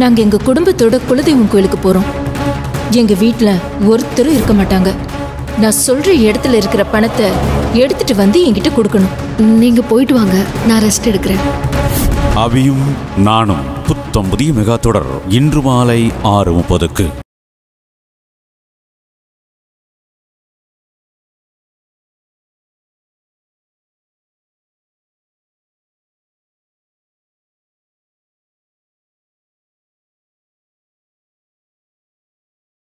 நாங்க எங்க குடும்பத்தோட குலதெய்வம் கோயிலுக்கு போறோம். எங்க வீட்டில் ஒருத்தரும் இருக்க மாட்டாங்க. நான் சொல்ற இடத்துல இருக்கிற பணத்தை எடுத்துட்டு வந்து என்கிட்ட கொடுக்கணும். நீங்க போயிட்டு வாங்க நான் ரெஸ்ட் எடுக்கிறேன். அவியும் நானும் புத்தம் புதிய மெகா தொடர் இன்று மாலை ஆறு முப்பதுக்கு.